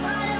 But